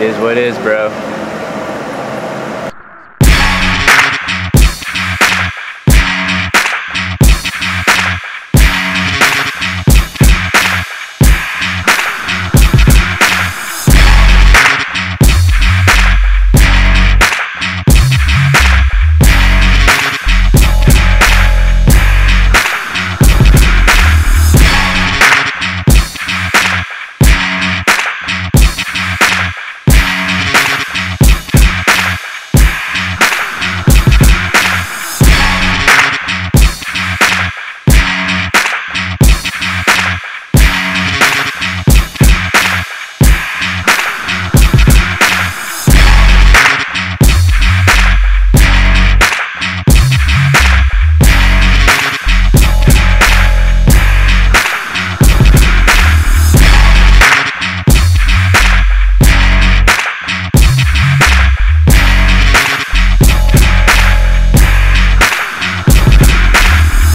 Is what is, bro.